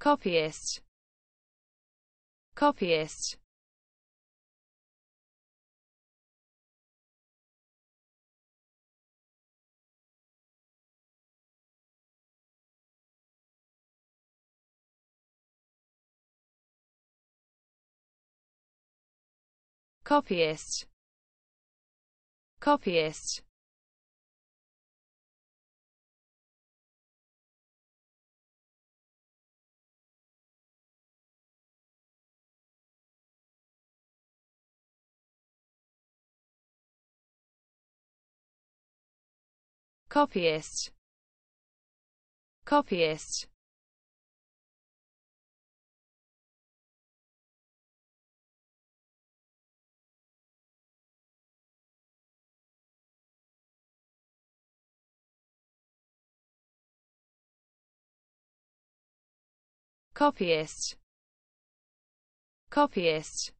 copyist. Copyist. Copyist. Copyist copyist. Copyist. Copyist. Copyist